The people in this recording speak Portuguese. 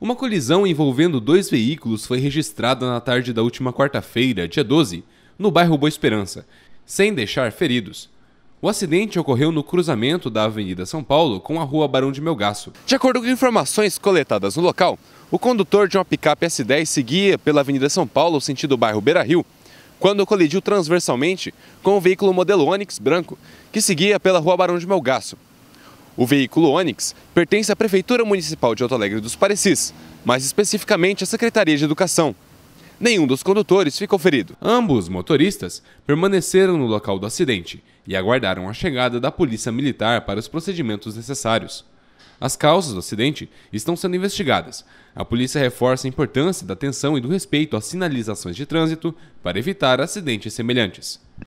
Uma colisão envolvendo dois veículos foi registrada na tarde da última quarta-feira, dia 12, no bairro Boa Esperança, sem deixar feridos. O acidente ocorreu no cruzamento da Avenida São Paulo com a Rua Barão de Melgaço. De acordo com informações coletadas no local, o condutor de uma picape S10 seguia pela Avenida São Paulo, sentido bairro Beira Rio, quando colidiu transversalmente com o veículo modelo Onix branco, que seguia pela Rua Barão de Melgaço. O veículo Onix pertence à Prefeitura Municipal de Alto Alegre dos Parecis, mais especificamente à Secretaria de Educação. Nenhum dos condutores ficou ferido. Ambos motoristas permaneceram no local do acidente e aguardaram a chegada da Polícia Militar para os procedimentos necessários. As causas do acidente estão sendo investigadas. A polícia reforça a importância da atenção e do respeito às sinalizações de trânsito para evitar acidentes semelhantes.